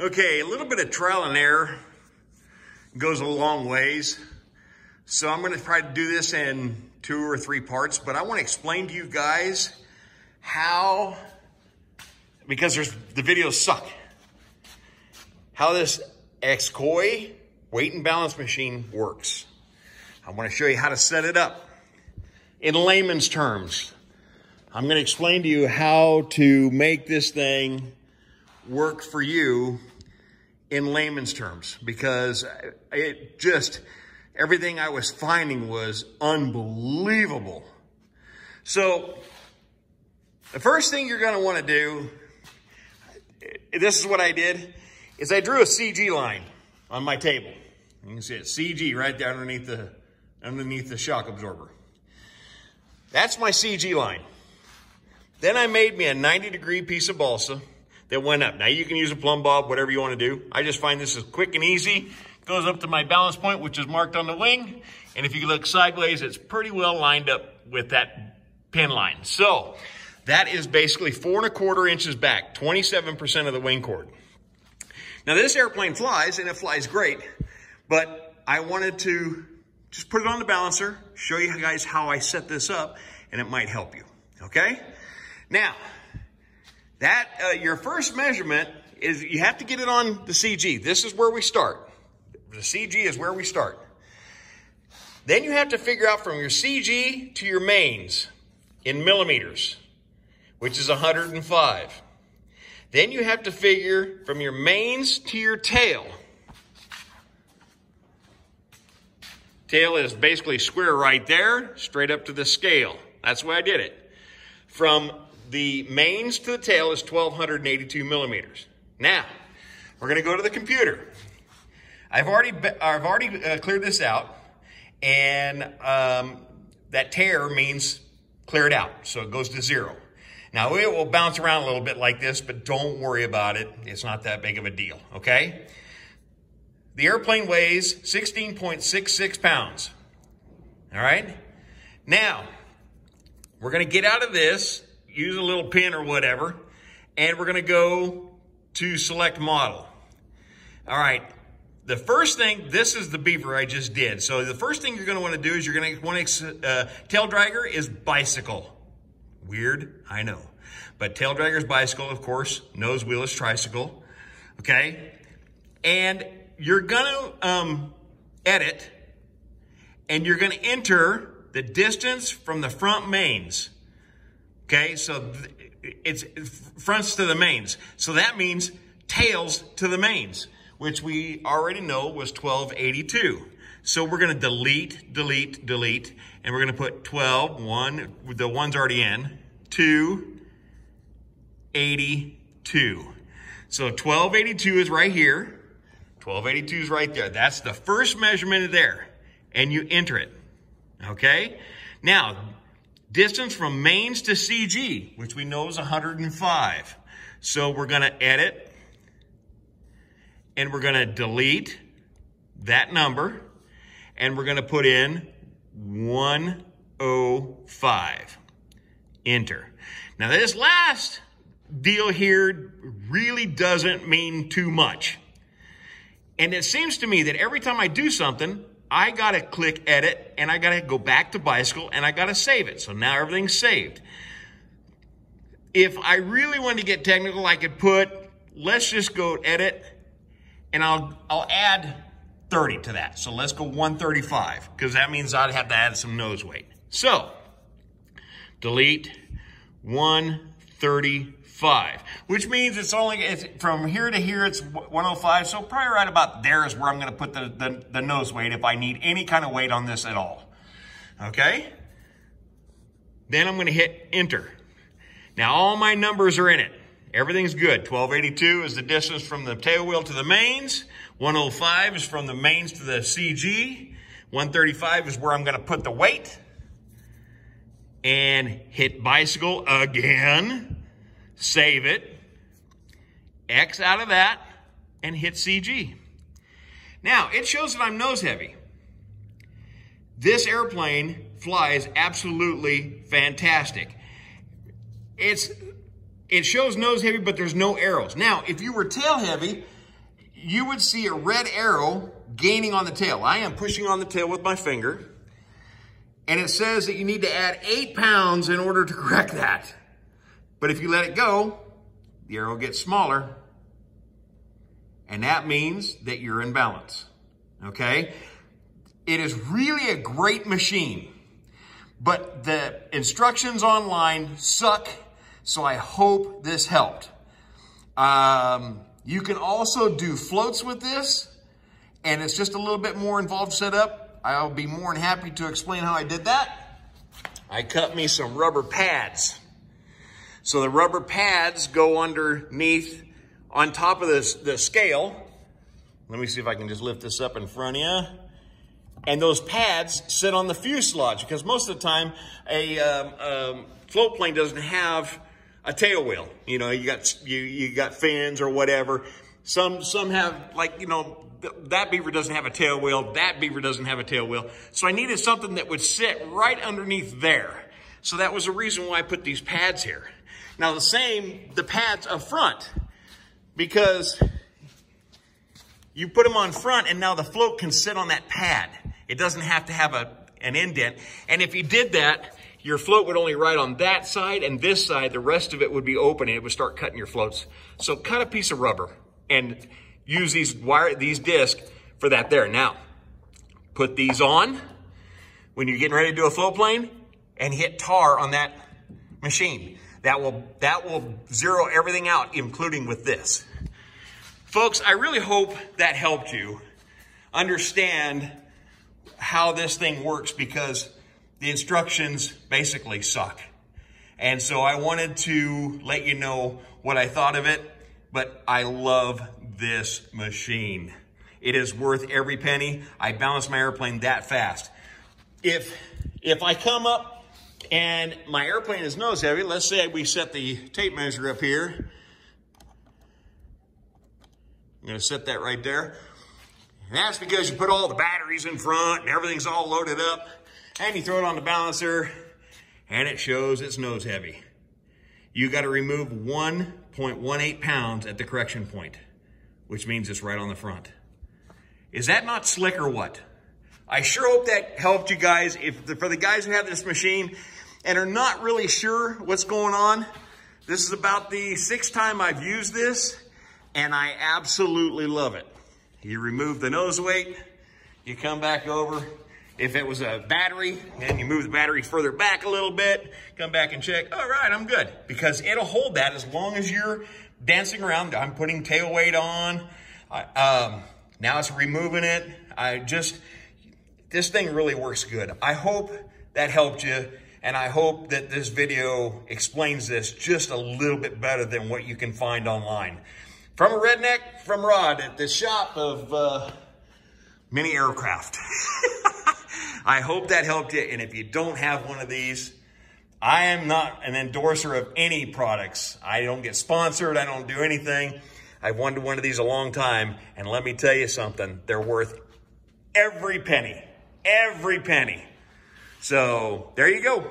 Okay, a little bit of trial and error goes a long ways. So I'm gonna try to do this in two or three parts, but I wanna explain to you guys how, because there's, the videos suck, how this Ixcoy weight and balance machine works. I wanna show you how to set it up in layman's terms. I'm gonna explain to you how to make this thing work for you in layman's terms because it just, everything I was finding was unbelievable. So the first thing you're gonna wanna do, this is what I did, is I drew a CG line on my table. You can see it, CG right there underneath the, underneath the shock absorber. That's my CG line. Then I made me a 90 degree piece of balsa that went up. Now you can use a plumb bob, whatever you want to do. I just find this is quick and easy. Goes up to my balance point, which is marked on the wing. And if you look sideways, it's pretty well lined up with that pin line. So that is basically four and a quarter inches back, 27% of the wing chord. Now this airplane flies and it flies great, but I wanted to just put it on the balancer, show you guys how I set this up, and it might help you, okay? Now, that, uh, your first measurement is you have to get it on the CG. This is where we start. The CG is where we start. Then you have to figure out from your CG to your mains in millimeters, which is 105. Then you have to figure from your mains to your tail. Tail is basically square right there, straight up to the scale. That's why I did it. From the mains to the tail is 1282 millimeters. Now, we're going to go to the computer. I've already, I've already uh, cleared this out, and um, that tare means cleared out, so it goes to zero. Now, it will bounce around a little bit like this, but don't worry about it. It's not that big of a deal, okay? The airplane weighs 16.66 pounds, all right? Now, we're going to get out of this use a little pin or whatever, and we're gonna go to select model. All right, the first thing, this is the beaver I just did. So the first thing you're gonna wanna do is you're gonna wanna, uh, tail dragger is bicycle. Weird, I know. But tail dragger is bicycle, of course, nose wheel is tricycle, okay? And you're gonna um, edit, and you're gonna enter the distance from the front mains. Okay, so it's fronts to the mains. So that means tails to the mains, which we already know was 1282. So we're going to delete, delete, delete, and we're going to put 12, 1, the one's already in, 2, 82. So 1282 is right here. 1282 is right there. That's the first measurement there. And you enter it. Okay? Now, Distance from mains to CG, which we know is 105. So we're going to edit and we're going to delete that number and we're going to put in 105. Enter. Now this last deal here really doesn't mean too much. And it seems to me that every time I do something, I got to click edit and I got to go back to bicycle and I got to save it. So now everything's saved. If I really wanted to get technical, I could put, let's just go edit and I'll, I'll add 30 to that. So let's go 135 because that means I'd have to add some nose weight. So delete 135 five, which means it's only it's, from here to here, it's 105. So probably right about there is where I'm going to put the, the, the nose weight if I need any kind of weight on this at all. Okay. Then I'm going to hit enter. Now all my numbers are in it. Everything's good. 1282 is the distance from the tail wheel to the mains. 105 is from the mains to the CG. 135 is where I'm going to put the weight. And hit bicycle again save it, X out of that, and hit CG. Now, it shows that I'm nose heavy. This airplane flies absolutely fantastic. It's it shows nose heavy, but there's no arrows. Now, if you were tail heavy, you would see a red arrow gaining on the tail. I am pushing on the tail with my finger. And it says that you need to add eight pounds in order to correct that. But if you let it go, the arrow gets smaller. And that means that you're in balance. Okay? It is really a great machine. But the instructions online suck. So I hope this helped. Um, you can also do floats with this. And it's just a little bit more involved setup. I'll be more than happy to explain how I did that. I cut me some rubber pads. So the rubber pads go underneath on top of this, the scale. Let me see if I can just lift this up in front of you. And those pads sit on the fuselage because most of the time a um, um, float plane doesn't have a tail wheel. You know, you got you you got fins or whatever. Some some have like you know that beaver doesn't have a tail wheel, that beaver doesn't have a tail wheel. So I needed something that would sit right underneath there. So that was the reason why I put these pads here. Now the same, the pads up front, because you put them on front and now the float can sit on that pad. It doesn't have to have a, an indent. And if you did that, your float would only ride on that side and this side, the rest of it would be open and it would start cutting your floats. So cut a piece of rubber and use these wire, these discs for that there. Now, put these on when you're getting ready to do a float plane and hit tar on that machine. That will, that will zero everything out, including with this. Folks, I really hope that helped you understand how this thing works because the instructions basically suck. And so I wanted to let you know what I thought of it, but I love this machine. It is worth every penny. I balance my airplane that fast. If, if I come up and my airplane is nose heavy, let's say we set the tape measure up here. I'm gonna set that right there. And that's because you put all the batteries in front and everything's all loaded up and you throw it on the balancer and it shows it's nose heavy. You gotta remove 1.18 pounds at the correction point which means it's right on the front. Is that not slick or what? I sure hope that helped you guys. If For the guys who have this machine and are not really sure what's going on, this is about the sixth time I've used this and I absolutely love it. You remove the nose weight, you come back over. If it was a battery, and you move the battery further back a little bit, come back and check, all right, I'm good. Because it'll hold that as long as you're dancing around. I'm putting tail weight on. I, um, now it's removing it. I just, this thing really works good. I hope that helped you. And I hope that this video explains this just a little bit better than what you can find online. From a redneck, from Rod at the shop of uh, mini aircraft. I hope that helped you. And if you don't have one of these, I am not an endorser of any products. I don't get sponsored. I don't do anything. I've wanted one of these a long time. And let me tell you something, they're worth every penny, every penny. So there you go.